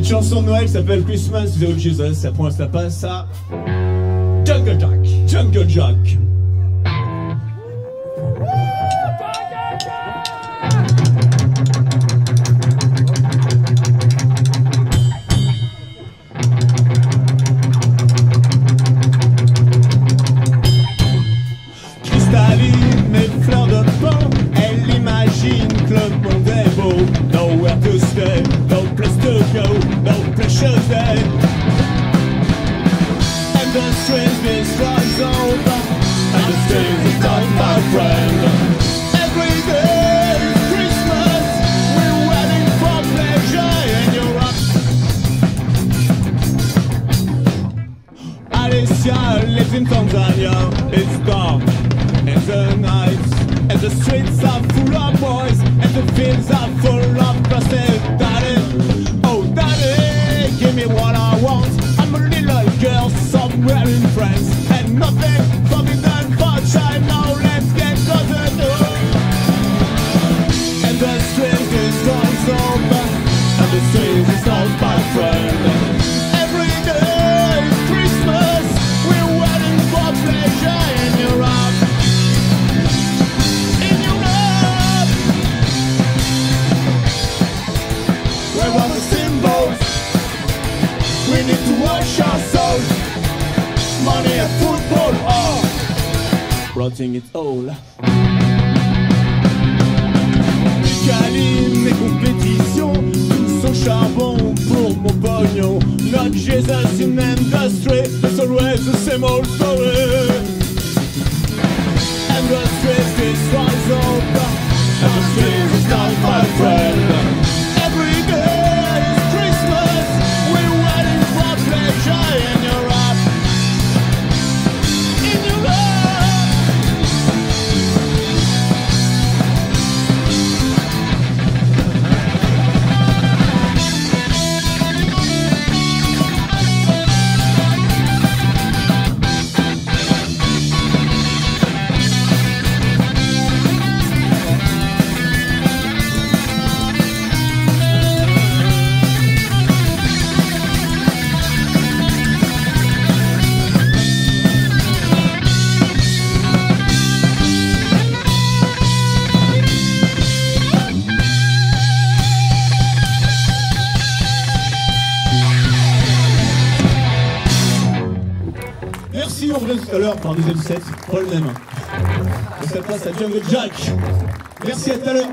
Une chanson de Noël s'appelle Christmas Without Jesus. Ça point, ça passe à Jungle Jack. Jungle Jack. Cristalline, mes fleurs de day. And the streets destroys over, and the is not my friend. Every day is Christmas, we're waiting for pleasure in. Alicia lives in Tanzania. It's dark in the night, and the streets are full of me what I want. I'm a little girl somewhere in France, and nothing for child. Now let's get closer to. And the street is gone over, and the street is oh, rotting it all. Caline, mes compétitions, tous au charbon pour mon pognon. Not Jesus in industry, it's always the same old story. The street destroys over, and Merci, on revient tout à l'heure par un deuxième set, pas le même. Et ça passe à Jungle Jack. Merci, à tout à l'heure.